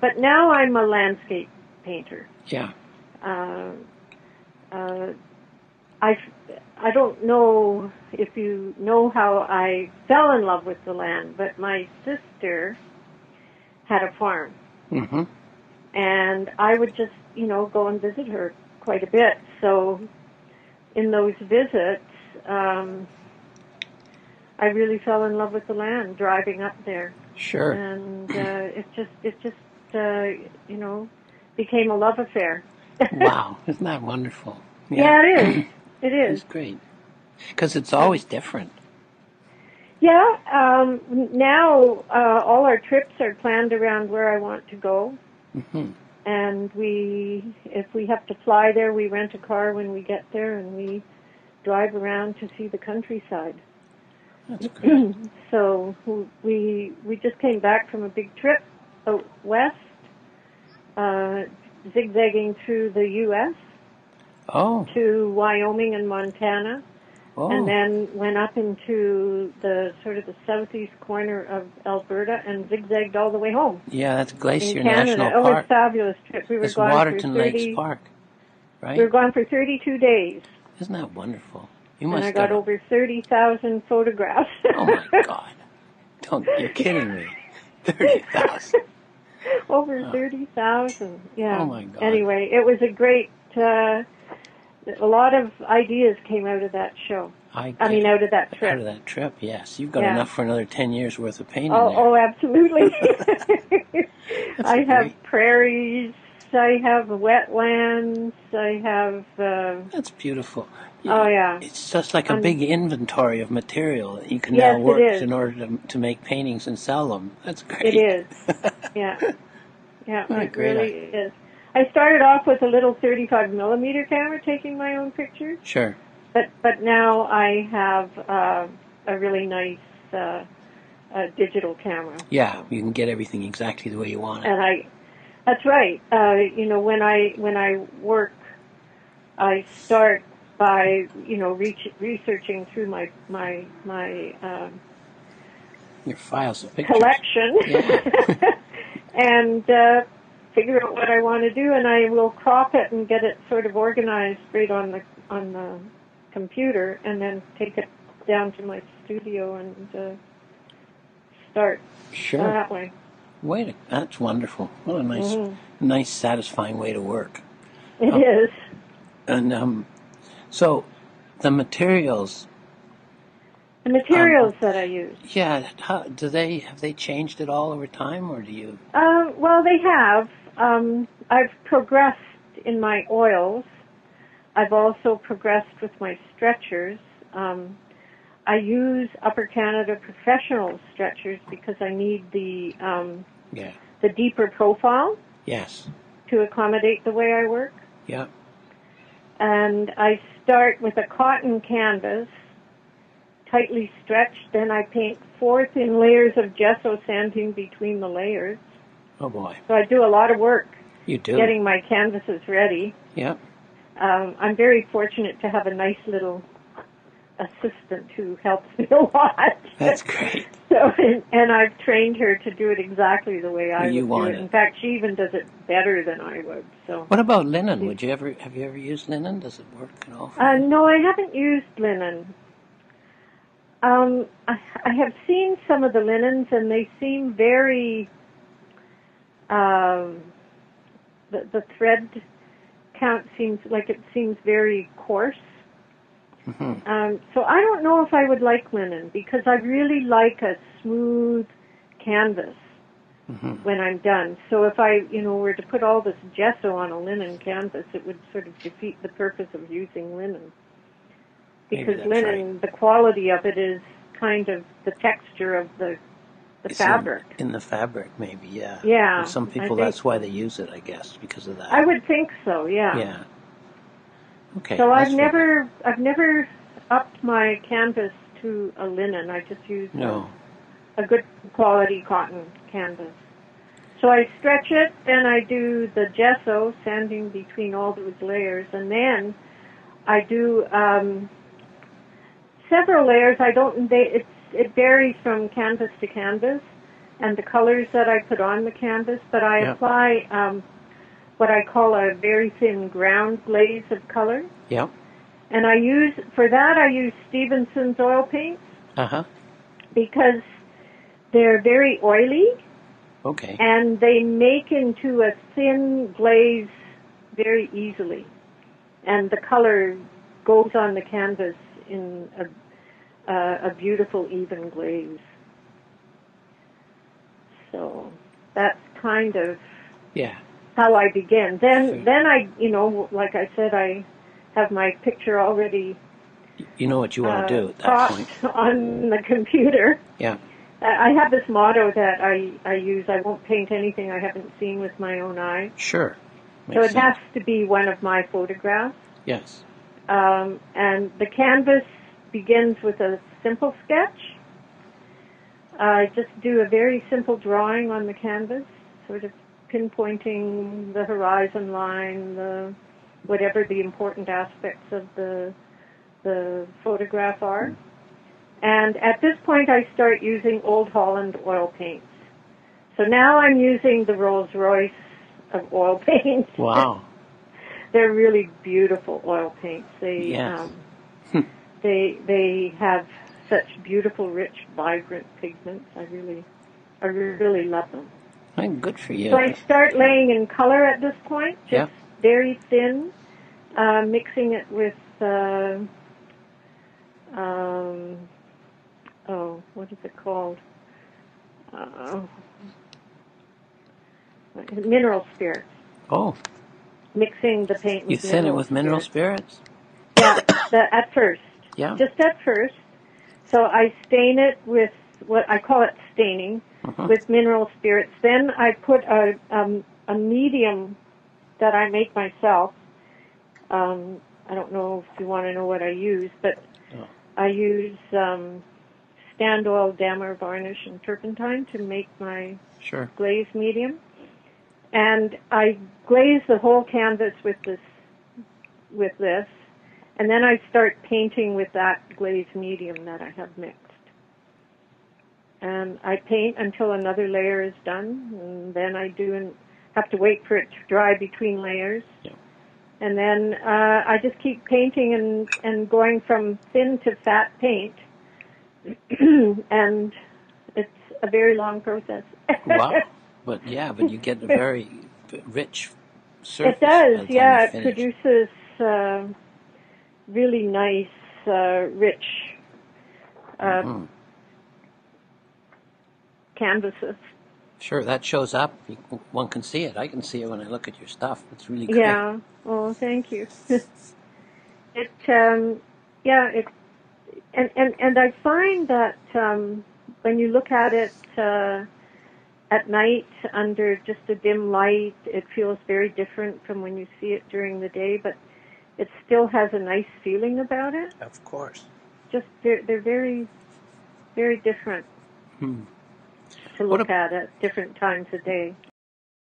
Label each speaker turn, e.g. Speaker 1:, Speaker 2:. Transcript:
Speaker 1: But now I'm a landscape painter.
Speaker 2: Yeah.
Speaker 1: Uh, uh, I, I don't know if you know how I fell in love with the land, but my sister had a farm.
Speaker 2: Mm-hmm.
Speaker 1: And I would just, you know, go and visit her quite a bit. So in those visits, um, I really fell in love with the land driving up there.
Speaker 2: Sure.
Speaker 1: And uh, it just, it just, uh, you know, became a love affair.
Speaker 2: wow, isn't that wonderful?
Speaker 1: Yeah, it is. It is.
Speaker 2: It's great. Because it's always different.
Speaker 1: Yeah, um, now uh, all our trips are planned around where I want to go.
Speaker 2: hmm
Speaker 1: And we, if we have to fly there, we rent a car when we get there and we drive around to see the countryside.
Speaker 2: That's great.
Speaker 1: so we we just came back from a big trip west, uh, zigzagging through the U.S.
Speaker 2: oh.
Speaker 1: to Wyoming and Montana,
Speaker 2: Oh.
Speaker 1: and then went up into the sort of the southeast corner of Alberta and zigzagged all the way home
Speaker 2: yeah, that's Glacier. National
Speaker 1: oh, it was fabulous trip. We were
Speaker 2: It's
Speaker 1: gone
Speaker 2: Waterton
Speaker 1: for 30,
Speaker 2: Lakes Park, right?
Speaker 1: We were gone for 32 days,
Speaker 2: Isn't that wonderful? You
Speaker 1: and
Speaker 2: must
Speaker 1: I got
Speaker 2: have.
Speaker 1: over 30,000 photographs.
Speaker 2: Oh my God! Don't you're kidding me? Thirty thousand.
Speaker 1: over 30,000. Yeah.
Speaker 2: Oh, my God.
Speaker 1: Anyway, it was a great. Uh, a lot of ideas came out of that show.
Speaker 2: I,
Speaker 1: I mean, out of that trip.
Speaker 2: out of that trip, yes, you've got
Speaker 1: Yeah.
Speaker 2: enough for another ten years worth of painting
Speaker 1: Oh, oh, absolutely. I have prairies. I have wetlands. I have. Uh,
Speaker 2: That's beautiful.
Speaker 1: oh yeah.
Speaker 2: It's just like a
Speaker 1: Um,
Speaker 2: big inventory of material that you can
Speaker 1: Yes,
Speaker 2: now work in order to, to make paintings and sell them. That's great.
Speaker 1: It is. Yeah. Yeah,
Speaker 2: What
Speaker 1: it
Speaker 2: great
Speaker 1: really is. I started off with a little 35 millimeter camera taking my own pictures,
Speaker 2: Sure.
Speaker 1: but but now I have uh, a really nice uh, uh, digital camera.
Speaker 2: Yeah, you can get everything exactly the way you want it.
Speaker 1: and I that's right uh you know when I when I work I start by you know reach, researching through my my my um,
Speaker 2: Your files of pictures.
Speaker 1: collection
Speaker 2: Yeah.
Speaker 1: and uh figure out what I want to do and I will crop it and get it sort of organized right on the on the computer and then take it down to my studio and uh start
Speaker 2: Sure.
Speaker 1: that way
Speaker 2: Wait, a- that's wonderful. What a nice,
Speaker 1: Mhm.
Speaker 2: nice, satisfying way to work.
Speaker 1: It
Speaker 2: Oh.
Speaker 1: is.
Speaker 2: And um, so, the materials.
Speaker 1: the materials that I use
Speaker 2: Yeah, how, do they have they changed at all over time, or do you?
Speaker 1: Um, well, they have. Um, I've progressed in my oils. I've also progressed with my stretchers. Um, I use Upper Canada professional stretchers because I need the um,
Speaker 2: Yeah.
Speaker 1: the deeper profile
Speaker 2: Yes.
Speaker 1: to accommodate the way I work.
Speaker 2: Yeah.
Speaker 1: And I start with a cotton canvas, tightly stretched. Then I paint four thin layers of gesso sanding between the layers.
Speaker 2: Oh boy,
Speaker 1: So I do a lot of work
Speaker 2: you do.
Speaker 1: getting my canvases ready.
Speaker 2: Yeah.
Speaker 1: Um, I'm very fortunate to have a nice little assistant who helps me a lot.
Speaker 2: That's great.
Speaker 1: so, and, and I've trained her to do it exactly the way I
Speaker 2: You
Speaker 1: would
Speaker 2: want
Speaker 1: do it.
Speaker 2: it.
Speaker 1: In fact, she even does it better than I would. So,
Speaker 2: What about linen? Would you ever have you ever used linen? Does it work at all?
Speaker 1: uh, no, I haven't used linen. Um, I, I have seen some of the linens, and they seem very. Um, the the thread count seems like it seems very coarse.
Speaker 2: Mhm.
Speaker 1: Um, so I don't know if I would like linen because I really like a smooth canvas
Speaker 2: Mhm.
Speaker 1: when I'm done. So if I, you know, were to put all this gesso on a linen canvas, it would sort of defeat the purpose of using linen. Because linen, the quality of it is kind of the texture of the the
Speaker 2: It's
Speaker 1: fabric.
Speaker 2: In, the fabric, maybe. Yeah.
Speaker 1: Yeah,
Speaker 2: And some people,
Speaker 1: think
Speaker 2: that's why they use it, I guess, because of that.
Speaker 1: I would think so. Yeah.
Speaker 2: Yeah. Okay.
Speaker 1: So I've never I've never upped my canvas to a linen. I just use a-
Speaker 2: No.
Speaker 1: a good quality cotton canvas. So I stretch it, then I do the gesso, sanding between all those layers, and then I do um, several layers. I don't. They, it's it varies from canvas to canvas, and the colors that I put on the canvas, but I
Speaker 2: Yeah.
Speaker 1: apply um, what I call a very thin ground glaze of color.
Speaker 2: Yeah.
Speaker 1: And I use, for that, I use Stevenson's oil paints
Speaker 2: Uh huh.
Speaker 1: because they're very oily
Speaker 2: Okay.
Speaker 1: and they make into a thin glaze very easily. And the color goes on the canvas in a, uh, a beautiful even glaze. So that's kind of
Speaker 2: Yeah.
Speaker 1: How I begin. Then, then I, you know, like I said, I have my picture already
Speaker 2: You know what you want
Speaker 1: uh,
Speaker 2: to do at that point.
Speaker 1: on the computer.
Speaker 2: Yeah.
Speaker 1: I have this motto that I, I use, I won't paint anything I haven't seen with my own eyes.
Speaker 2: Sure.
Speaker 1: So
Speaker 2: Makes
Speaker 1: it has to be one of my photographs.
Speaker 2: Yes.
Speaker 1: Um, and the canvas begins with a simple sketch. I just do a very simple drawing on the canvas, sort of pinpointing the horizon line, the whatever the important aspects of the the photograph are. And at this point, I start using Old Holland oil paints. So now I'm using the Rolls Royce of oil paints.
Speaker 2: Wow.
Speaker 1: They're really beautiful oil paints. They
Speaker 2: Yes.
Speaker 1: um, they they have such beautiful, rich, vibrant pigments. I really I really love them.
Speaker 2: Hey, good for you.
Speaker 1: So I start laying in color at this point, just
Speaker 2: Yeah.
Speaker 1: very thin, uh, mixing it with uh, um, oh, what is it called? Uh, mineral spirits.
Speaker 2: oh,
Speaker 1: Mixing the paint with
Speaker 2: you thin it
Speaker 1: mineral
Speaker 2: with mineral
Speaker 1: spirits.
Speaker 2: spirits?
Speaker 1: Yeah, the, at first.
Speaker 2: Yeah.
Speaker 1: Just at first. So I stain it with what I call it staining
Speaker 2: Mhm.
Speaker 1: with mineral spirits. Then I put a um, a medium that I make myself. Um, I don't know if you want to know what I use, but
Speaker 2: Oh.
Speaker 1: I use um, stand oil, dammar, varnish, and turpentine to make my
Speaker 2: Sure.
Speaker 1: glaze medium. And I glaze the whole canvas with this, with this, and then I start painting with that glaze medium that I have mixed. And I paint until another layer is done, and then I do and have to wait for it to dry between layers.
Speaker 2: Yeah.
Speaker 1: And then uh, I just keep painting and and going from thin to fat paint, and it's a very long process.
Speaker 2: Wow. But yeah, but you get a very rich surface.
Speaker 1: It does, yeah. It produces uh, really nice, uh, rich uh,
Speaker 2: Mhm.
Speaker 1: Canvases.
Speaker 2: Sure, that shows up. You, one can see it. I can see it when I look at your stuff. It's really great.
Speaker 1: Yeah. Oh, thank you. it, um, yeah, it, and and and I find that um, when you look at it uh, at night under just a dim light, it feels very different from when you see it during the day, but it still has a nice feeling about it.
Speaker 2: Of course.
Speaker 1: just they're they're very very different
Speaker 2: Hmm.
Speaker 1: To look at at different times of day.